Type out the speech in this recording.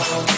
Oh.